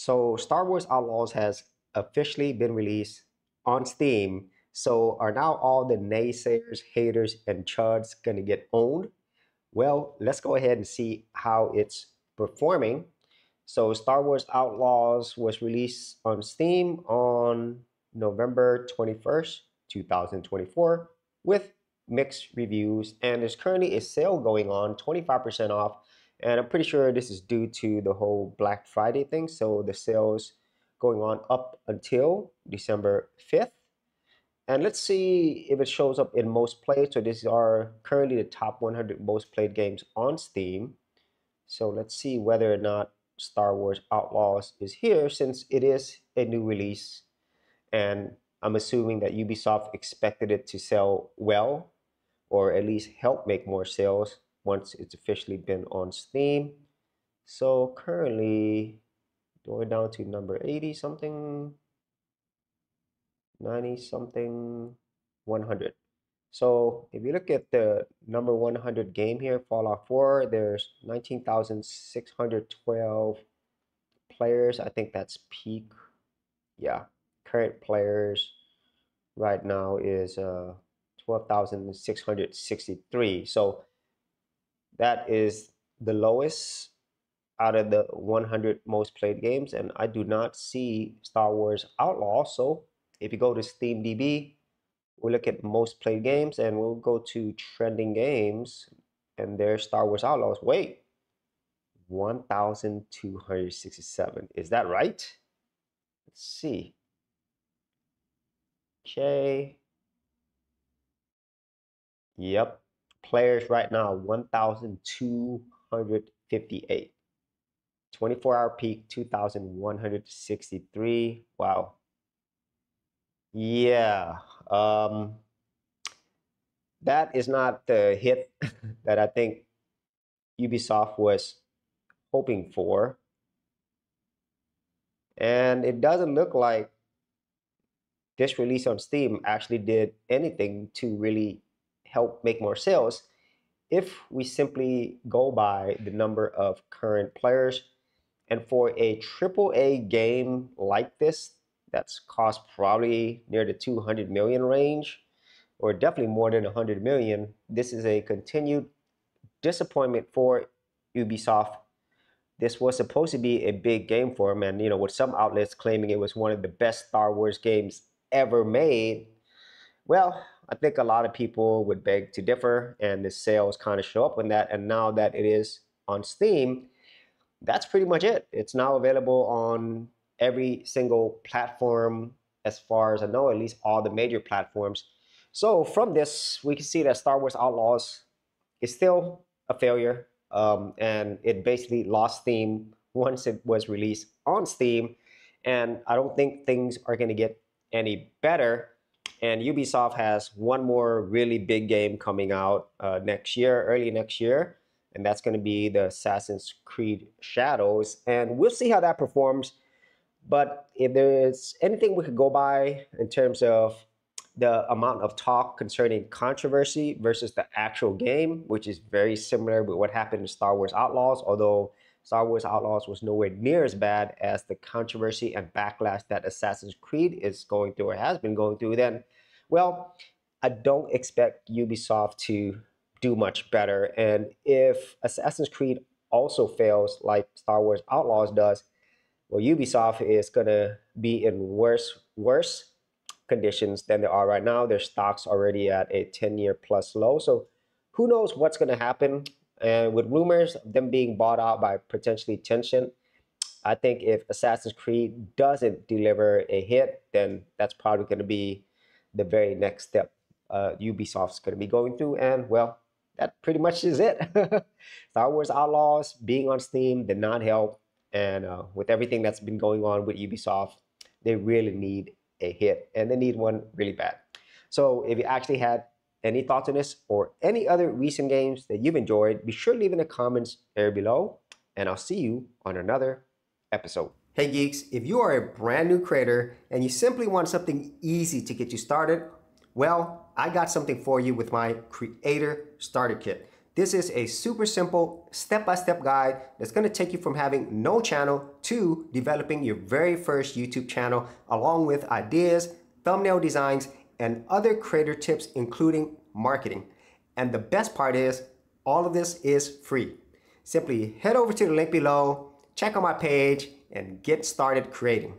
So Star Wars Outlaws has officially been released on Steam. So are now all the naysayers, haters, and chuds gonna get owned? Well, let's go ahead and see how it's performing. So Star Wars Outlaws was released on Steam on November 21st, 2024 with mixed reviews and there's currently a sale going on 25% off and I'm pretty sure this is due to the whole Black Friday thing. So the sales going on up until December 5th and let's see if it shows up in most played so these are currently the top 100 most played games on Steam. So let's see whether or not Star Wars Outlaws is here since it is a new release. And I'm assuming that Ubisoft expected it to sell well or at least help make more sales once it's officially been on Steam. So currently going down to number 80 something, 90 something, 100. So if you look at the number 100 game here, Fallout 4, there's 19,612 players. I think that's peak. Yeah, current players right now is uh, 12,663. So that is the lowest out of the 100 most played games. And I do not see Star Wars Outlaw. So if you go to SteamDB, we'll look at most played games and we'll go to trending games and there's Star Wars Outlaws. Wait, 1,267. Is that right? Let's see. Okay. Yep. Players right now, 1,258. 24 hour peak, 2,163. Wow. Yeah. Um, that is not the hit that I think Ubisoft was hoping for. And it doesn't look like this release on Steam actually did anything to really help make more sales if we simply go by the number of current players. And for a triple A game like this, that's cost probably near the 200 million range, or definitely more than 100 million, this is a continued disappointment for Ubisoft. This was supposed to be a big game for them, and you know, with some outlets claiming it was one of the best Star Wars games ever made. Well, I think a lot of people would beg to differ, and the sales kind of show up in that. And now that it is on Steam, that's pretty much it. It's now available on every single platform, as far as I know, at least all the major platforms. So from this, we can see that Star Wars Outlaws is still a failure, um, and it basically lost steam once it was released on Steam. And I don't think things are going to get any better and Ubisoft has one more really big game coming out uh, next year, early next year, and that's going to be the Assassin's Creed Shadows. And we'll see how that performs. But if there's anything we could go by in terms of the amount of talk concerning controversy versus the actual game, which is very similar with what happened in Star Wars Outlaws, although Star Wars Outlaws was nowhere near as bad as the controversy and backlash that Assassin's Creed is going through or has been going through, then, well, I don't expect Ubisoft to do much better. And if Assassin's Creed also fails like Star Wars Outlaws does, well, Ubisoft is going to be in worse, worse conditions than they are right now. Their stock's already at a 10 year plus low. So who knows what's going to happen and with rumors of them being bought out by potentially Tencent, I think if Assassin's Creed doesn't deliver a hit, then that's probably going to be the very next step uh, Ubisoft's going to be going through. And well, that pretty much is it. Star Wars Outlaws being on Steam did not help. And uh, with everything that's been going on with Ubisoft, they really need a hit and they need one really bad. So if you actually had any thoughts on this or any other recent games that you've enjoyed, be sure to leave in the comments area below, and I'll see you on another episode. Hey geeks, if you are a brand new creator and you simply want something easy to get you started, well, I got something for you with my Creator Starter Kit. This is a super simple step-by-step guide that's gonna take you from having no channel to developing your very first YouTube channel along with ideas, thumbnail designs, and other creator tips including marketing. And the best part is all of this is free. Simply head over to the link below, check out my page, and get started creating.